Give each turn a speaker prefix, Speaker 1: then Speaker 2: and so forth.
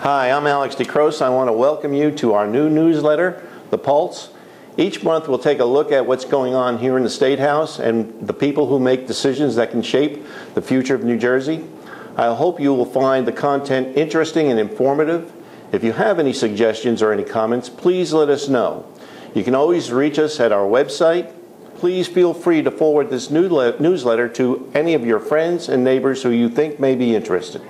Speaker 1: Hi, I'm Alex DeCroce. I want to welcome you to our new newsletter, The Pulse. Each month we'll take a look at what's going on here in the State House and the people who make decisions that can shape the future of New Jersey. I hope you will find the content interesting and informative. If you have any suggestions or any comments, please let us know. You can always reach us at our website. Please feel free to forward this newsletter to any of your friends and neighbors who you think may be interested.